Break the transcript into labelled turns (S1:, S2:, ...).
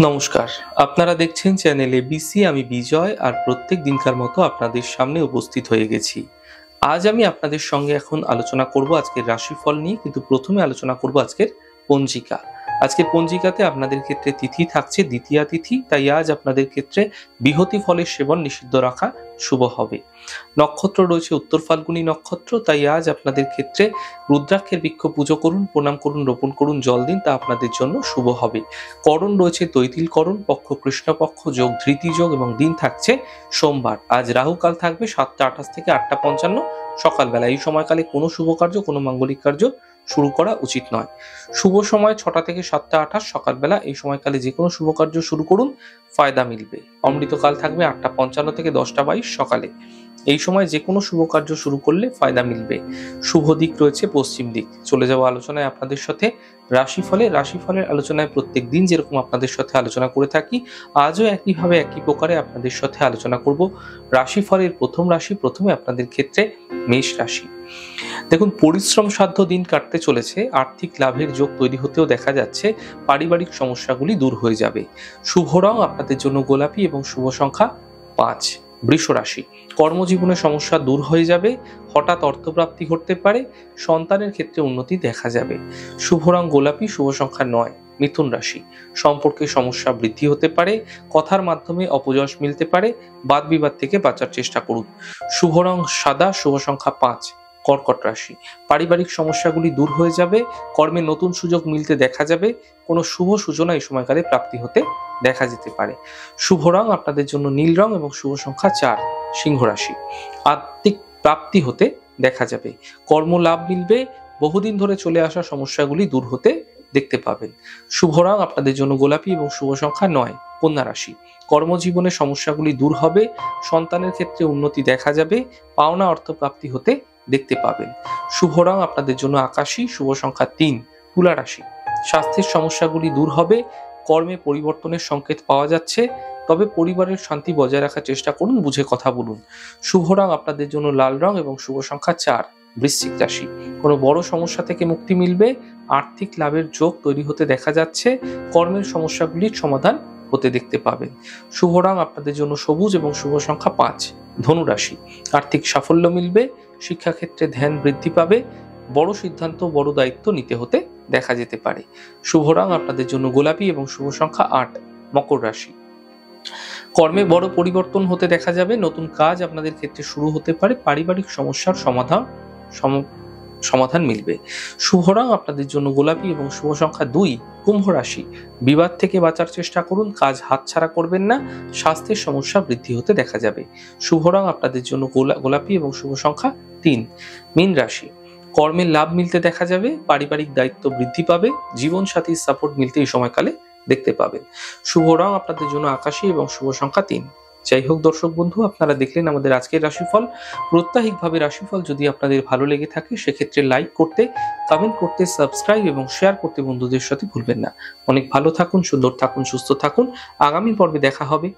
S1: নমস্কার। আপনারা দেখছেন চ্যানেলে বিসি, আমি বিজয়, আর প্রত্যেক দিনকার মতো আপনাদের সামনে উপস্থিত হয়ে গেছি। আজ আমি আপনাদের সঙ্গে এখন আলোচনা করব আজকের রাশিফল নিয়ে, কিন্তু প্রথমে আলোচনা করব আজকের পঞ্জিকা। আজকের পঞ্জিকাতে আপনাদের ক্ষেত্রে তিথি থাকছে দ্বিতীয়া তিথি, তাই আজ আপনাদের ক্ষেত্রে বিহতি ফলের সেবন নিষিদ্ধ রাখা শুভ হবে। নক্ষত্র রয়েছে উত্তর ফাল্গুনী নক্ষত্র, তাই আজ আপনাদের ক্ষেত্রে রুদ্রাক্ষের বৃক্ষ পুজো করুন, প্রণাম করুন, রোপণ করুন, জল দিন, তা আপনাদের জন্য শুভ হবে। করণ রয়েছে করণ, পক্ষ কৃষ্ণপক্ষ যোগ ধৃতি যোগ এবং দিন থাকছে সোমবার। আজ রাহুকাল থাকবে সাতটা আঠাশ থেকে আটটা পঞ্চান্ন। সকালবেলা এই সময়কালে কোনো শুভ কার্য, কোনো মাঙ্গলিক কার্য শুরু করা উচিত নয়। শুভ সময় ছটা থেকে সাতটা আঠাশ, সকালবেলা এই সময়কালে যে কোনো শুভ কার্য শুরু করুন, ফায়দা মিলবে। অমৃতকাল থাকবে আটটা পঞ্চান্ন থেকে দশটা বাইশ সকালে। এই সময় যে কোনো শুভ কার্য শুরু করলে ফায়দা মিলবে। শুভ দিক রয়েছে পশ্চিম দিক। চলে যাওয়া আলোচনায় আপনাদের সাথে রাশিফলে। রাশিফলের আলোচনায় প্রত্যেক দিন যেরকম আপনাদের সাথে আলোচনা করে থাকি, আজও একইভাবে একই প্রকারে আপনাদের সাথে আলোচনা করব। রাশিফলের প্রথম রাশি, প্রথমে আপনাদের ক্ষেত্রে মেষ রাশি। দেখুন, পরিশ্রম সাধ্য দিন কাটতে চলেছে, আর্থিক লাভের যোগ তৈরি হতেও দেখা যাচ্ছে, পারিবারিক সমস্যাগুলি দূর হয়ে যাবে। শুভ রং আপনাদের জন্য গোলাপি এবং শুভ সংখ্যা পাঁচ। বৃষ রাশি, কর্মজীবনে সমস্যা দূর হয়ে যাবে, হঠাৎ অর্থপ্রাপ্তি ঘটতে পারে, সন্তানের ক্ষেত্রে উন্নতি দেখা যাবে। শুভ রং গোলাপি, শুভ সংখ্যা নয়, মিথুন রাশি, সম্পর্কে সমস্যা বৃদ্ধি হতে পারে, কথার মাধ্যমে অপযশ মিলতে পারে, বাদ বিবাদ থেকে বাঁচার চেষ্টা করুন। শুভ রং সাদা, শুভ সংখ্যা পাঁচ। কর্কট রাশি। পারিবারিক সমস্যাগুলি দূর হয়ে যাবে, কর্মে নতুন সুযোগ মিলতে দেখা যাবে, কোনো শুভ সূচনা এই সময়কালে প্রাপ্তি হতে দেখা যেতে পারে। শুভ রং আপনাদের জন্য নীল রং এবং শুভ সংখ্যা চার, সিংহ রাশি। আত্মিক প্রাপ্তি হতে দেখা যাবে। কর্ম লাভ মিলবে, বহুদিন ধরে চলে আসা সমস্যাগুলি দূর হতে দেখতে পাবেন। শুভ রং আপনাদের জন্য গোলাপি এবং শুভ সংখ্যা নয়, কন্যা রাশি। কর্মজীবনে সমস্যাগুলি দূর হবে, সন্তানের ক্ষেত্রে উন্নতি দেখা যাবে, পাওনা অর্থ প্রাপ্তি হতে দেখতে পাবেন। শুভ রং আপনাদের জন্য আকাশী, শুভ সংখ্যা তিন, তুলা রাশি। স্বাস্থ্যের সমস্যাগুলি দূর হবে, কর্মে পরিবর্তনের সংকেত পাওয়া যাচ্ছে, তবে পরিবারের শান্তি বজায় রাখার চেষ্টা করুন, বুঝে কথা বলুন। শুভ রং আপনাদের জন্য লাল রং এবং শুভ সংখ্যা চার, বৃশ্চিক রাশি। কোনো বড় সমস্যা থেকে মুক্তি মিলবে, আর্থিক লাভের যোগ তৈরি হতে দেখা যাচ্ছে, কর্মের সমস্যাগুলির সমাধান হতে দেখতে পাবেন শুভ রং আপনাদের জন্য সবুজ এবং শুভ সংখ্যা পাঁচ। ধনুরাশি, আর্থিক সাফল্য মিলবে, শিক্ষাক্ষেত্রে ধ্যান বৃদ্ধি পাবে, বড় সিদ্ধান্ত, বড় দায়িত্ব নিতে হতে দেখা যেতে পারে। শুভ রং আপনাদের জন্য গোলাপি এবং শুভ সংখ্যা আট, মকর রাশি। কর্মে বড় পরিবর্তন হতে দেখা যাবে, নতুন কাজ আপনাদের ক্ষেত্রে শুরু হতে পারে, পারিবারিক সমস্যার সমাধান, সম- সমাধান মিলবে। শুভ রং আপনাদের জন্য গোলাপি এবং শুভ সংখ্যা দুই কুম্ভ রাশি। বিবাদ থেকে বাঁচার চেষ্টা করুন, কাজ হাতছাড়া করবেন না, স্বাস্থ্যের সমস্যা বৃদ্ধি হতে দেখা যাবে। শুভ রং আপনাদের জন্য গোলা- গোলাপি এবং শুভ সংখ্যা তিন। মীন রাশি। কর্মের লাভ মিলতে দেখা যাবে, পারিবারিক দায়িত্ব বৃদ্ধি পাবে জীবন সাথীর সাপোর্ট মিলতে এই সময়কালে দেখতে পাবেন। শুভ রং আপনাদের জন্য আকাশী এবং শুভ সংখ্যা তিন। যাই হোক দর্শক বন্ধু, আপনারা দেখলেন আমাদের আজকের রাশিফল। প্রত্যাহিকভাবে রাশিফল যদি আপনাদের ভালো লেগে থাকে, সেক্ষেত্রে লাইক করতে কমেন্ট করতে সাবস্ক্রাইব এবং শেয়ার করতে বন্ধুদের সাথে ভুলবেন না। অনেক ভালো থাকুন, সুন্দর থাকুন, সুস্থ থাকুন। আগামী পর্বে দেখা হবে।